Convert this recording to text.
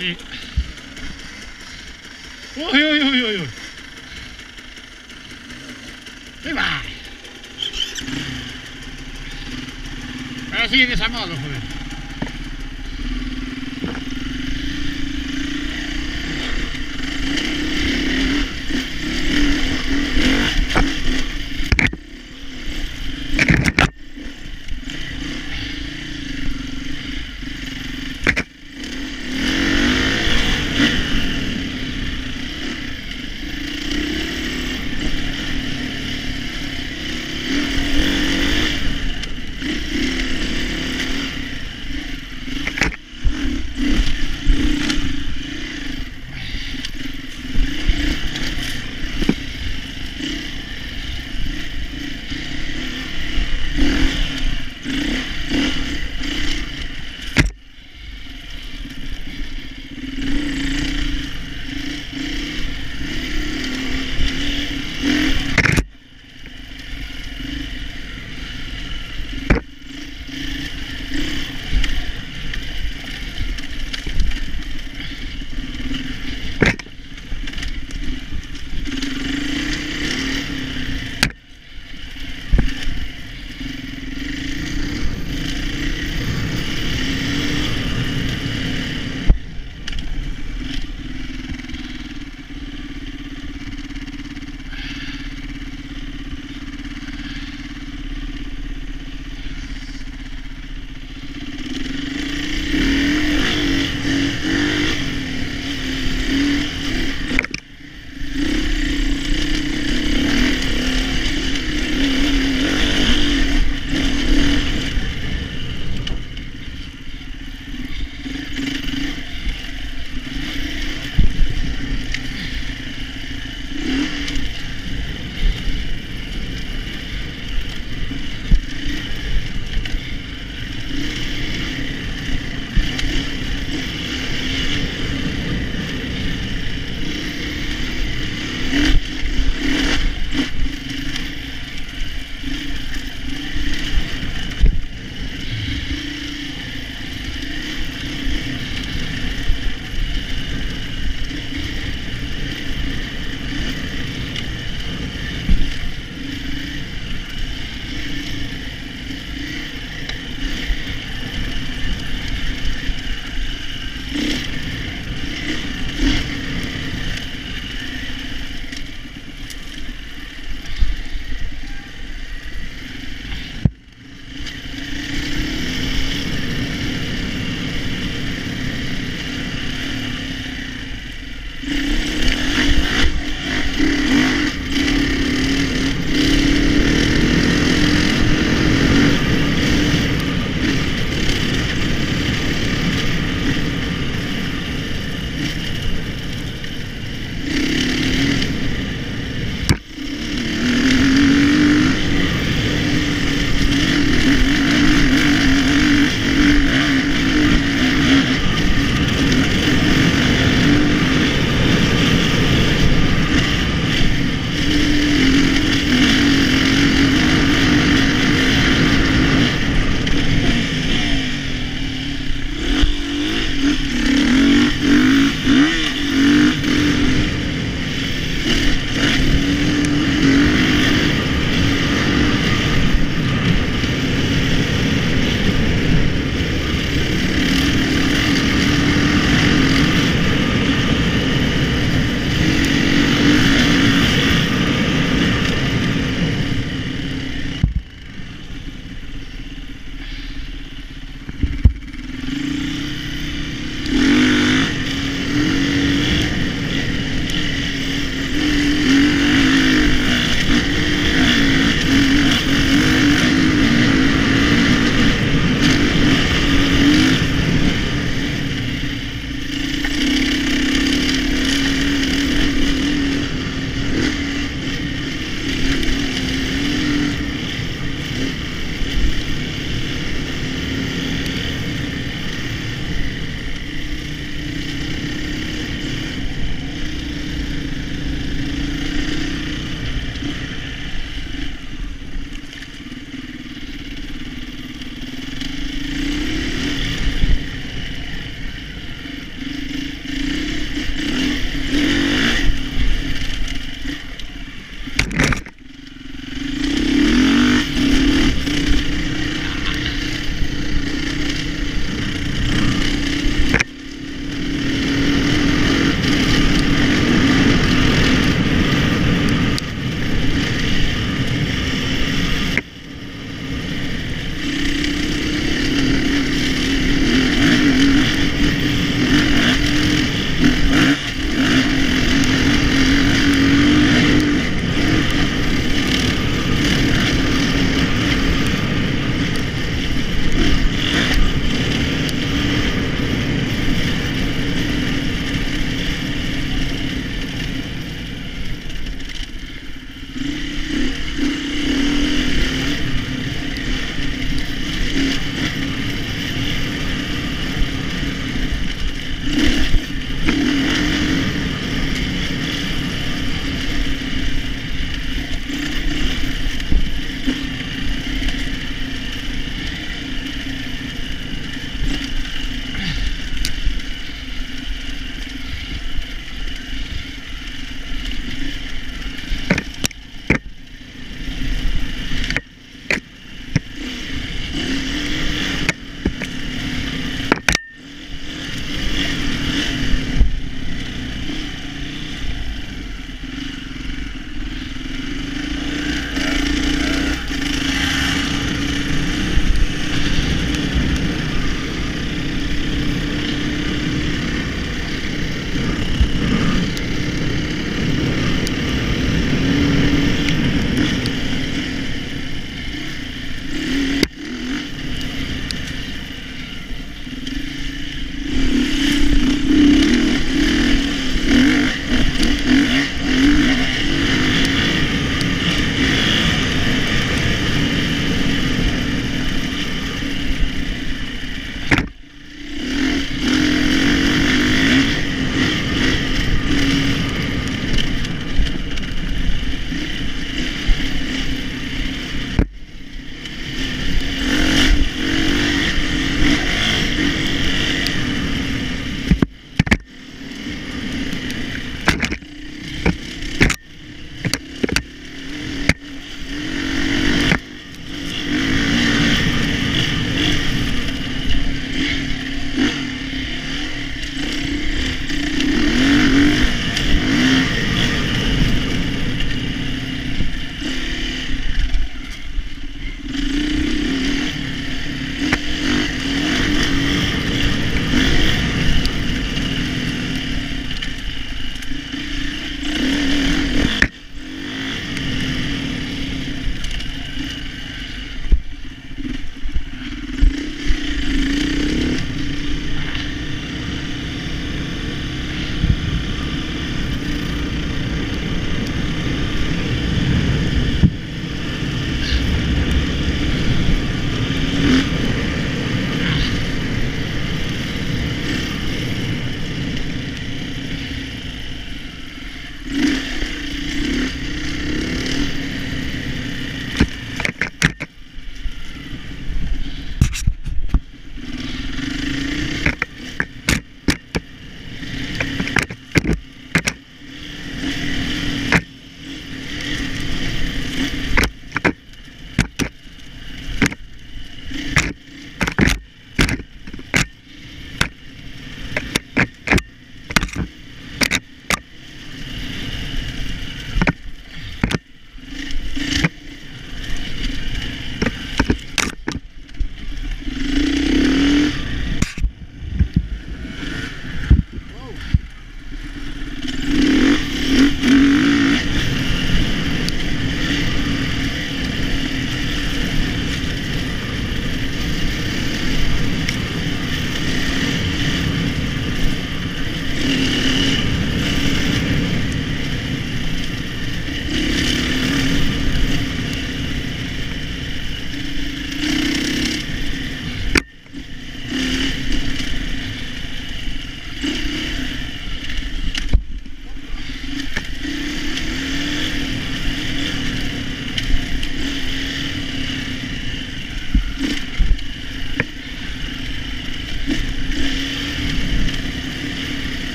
哎，哎呦呦。呦呦，没办法，哎，是一个三毛的货。